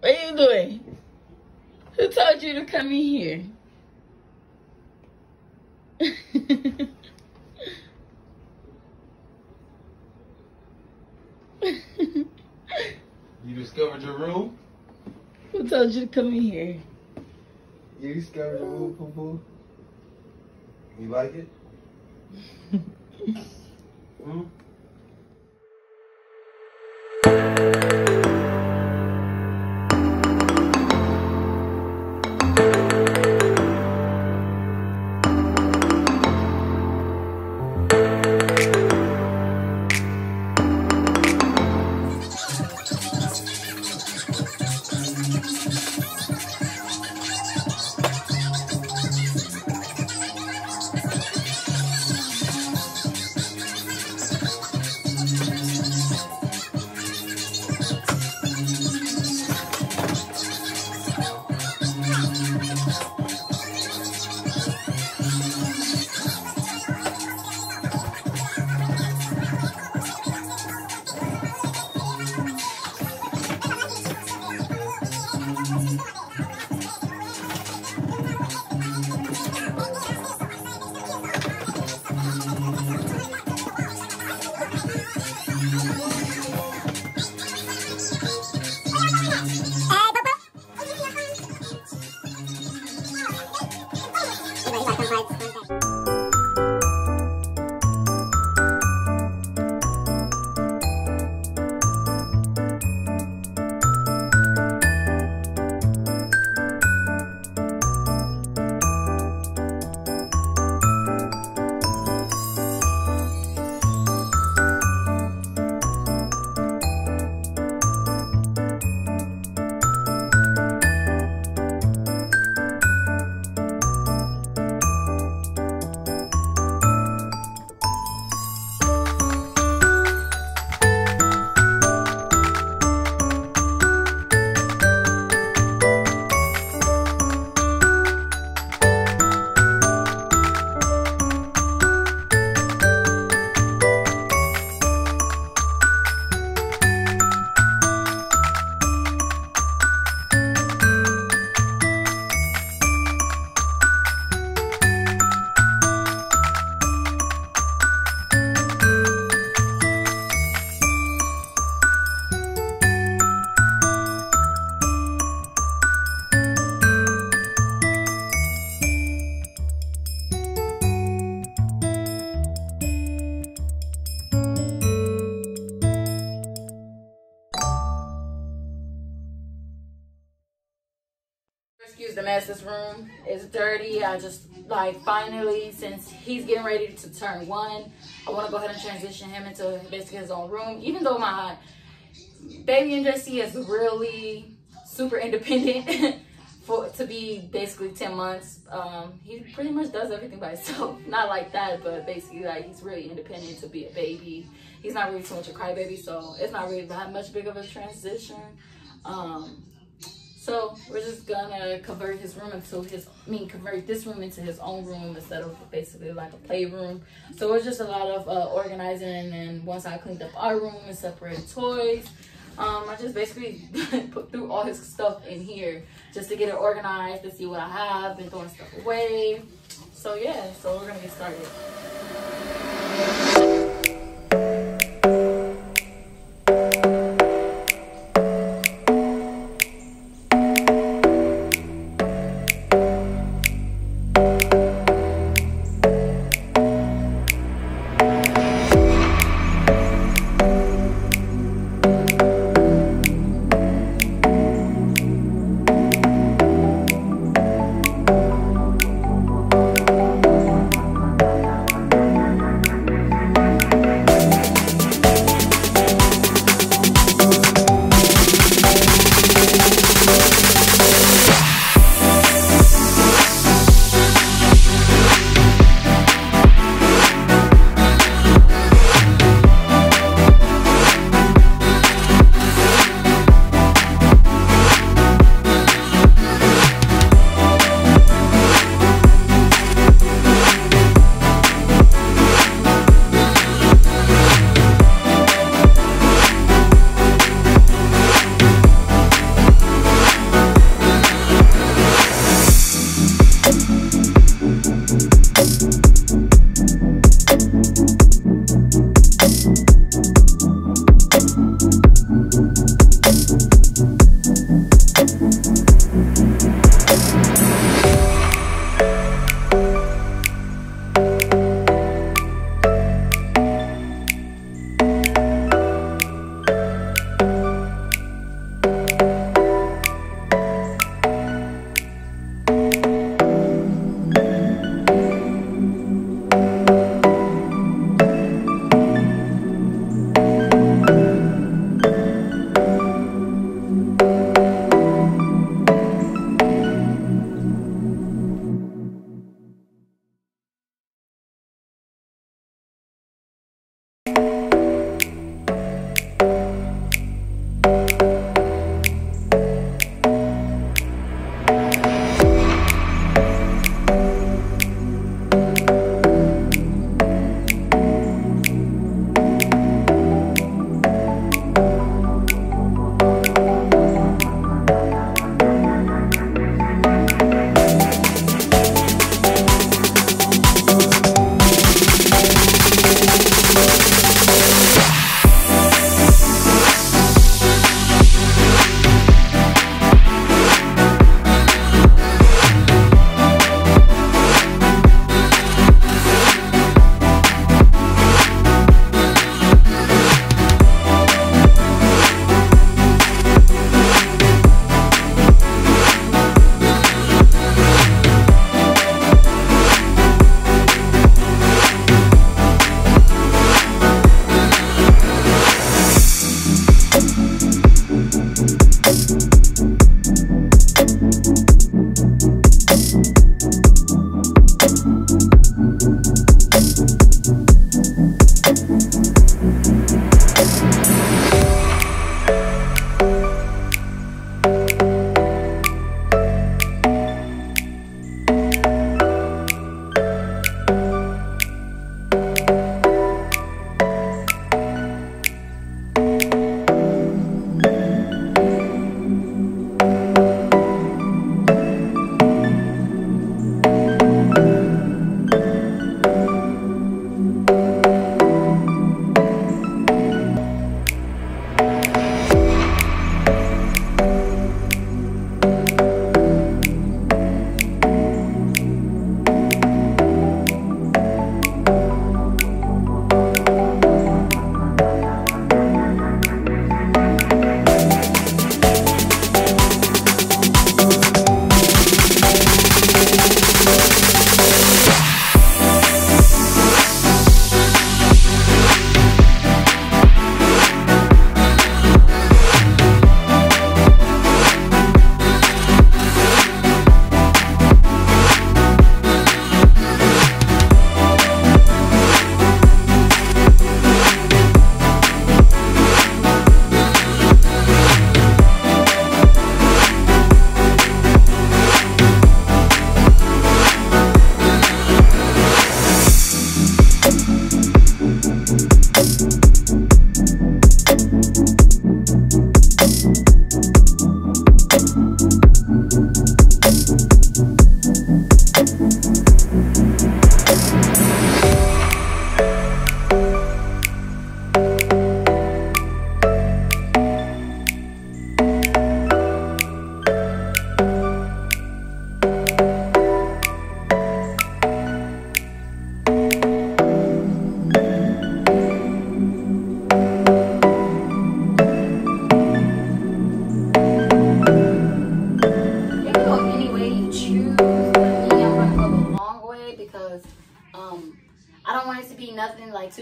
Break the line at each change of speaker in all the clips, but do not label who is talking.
What are you doing? Who told you to come in here?
You discovered your room?
Who told you to come in here?
You discovered your room, Poo Poo? You like it? hmm?
The mess. This room is dirty. I just like finally, since he's getting ready to turn one, I want to go ahead and transition him into basically his own room. Even though my baby and Jesse is really super independent for to be basically 10 months. Um, he pretty much does everything by himself. Not like that, but basically like he's really independent to be a baby. He's not really too much a crybaby, so it's not really that much big of a transition. Um, so we're just gonna convert his room into his, I mean, convert this room into his own room instead of basically like a playroom. So it's just a lot of uh, organizing. And once I cleaned up our room and separated toys, um, I just basically put through all his stuff in here just to get it organized, to see what I have, been throwing stuff away. So yeah, so we're gonna get started. you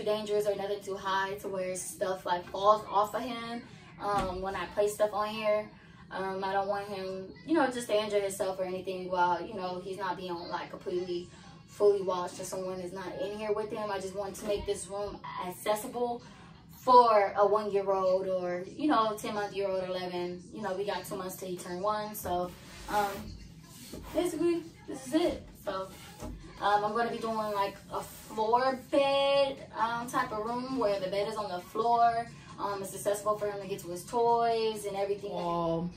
dangerous or nothing too high to where stuff like falls off of him um, when I place stuff on here. Um, I don't want him, you know, just to injure himself or anything while, you know, he's not being like completely fully washed or someone is not in here with him. I just want to make this room accessible for a one year old or, you know, 10 month year old, 11. You know, we got two months till he turn one. So, um, basically, this is it. So, um, I'm going to be doing like a floor bed um, type of room where the bed is on the floor. Um, it's accessible for him to get to his toys and everything. Well,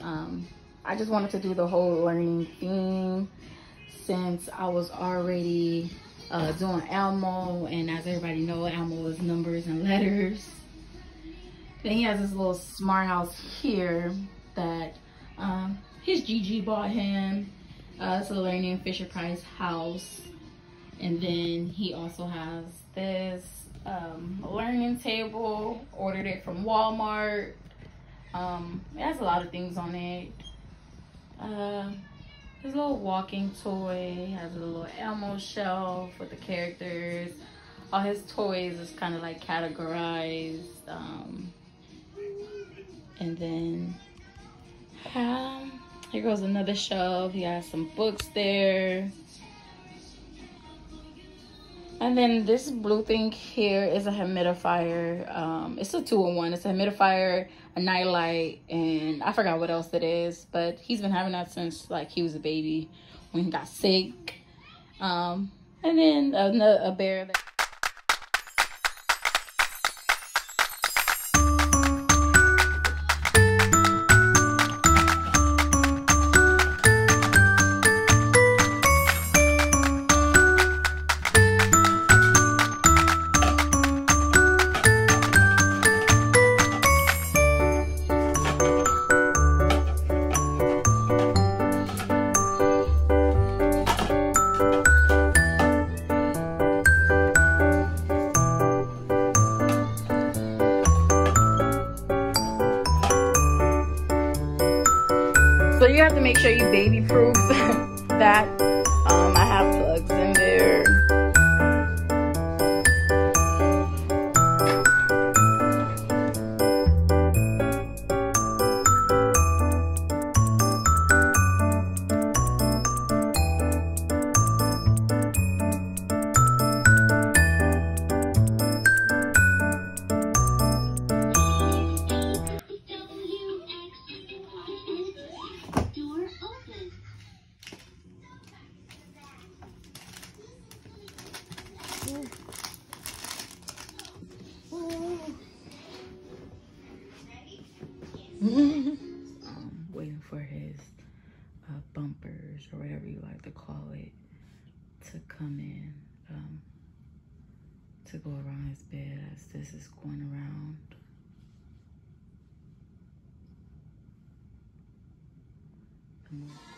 um, I just wanted to do the whole learning theme since I was already uh, doing Elmo. And as everybody know, Elmo is numbers and letters. Then he has this little smart house here that um, his GG bought him. Uh, it's a Learning Fisher Price house. And then he also has this um, learning table. Ordered it from Walmart. Um, it has a lot of things on it. Uh, his little walking toy. Has a little Elmo shelf with the characters. All his toys is kind of like categorized. Um, and then um, here goes another shelf. He has some books there. And then this blue thing here is a humidifier. Um, it's a two-in-one. It's a humidifier, a nightlight, and I forgot what else it is. But he's been having that since like he was a baby when he got sick. Um, and then a, a bear that So you have to make sure you baby proof that. Um, I have plugs in there. Like to call it to come in um, to go around his bed as this is going around. Come on.